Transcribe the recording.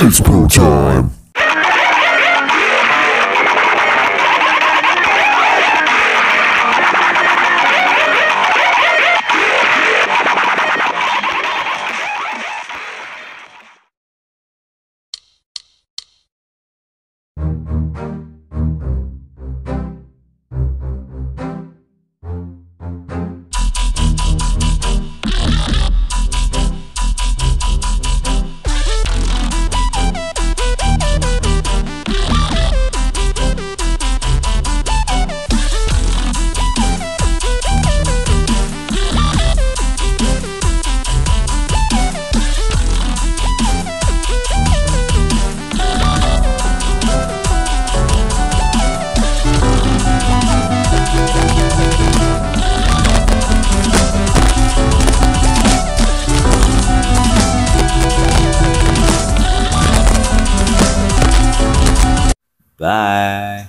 It's pro time. Bye.